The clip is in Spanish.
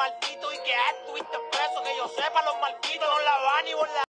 maldito y que estuviste preso. Que yo sepa, los malditos no la van y la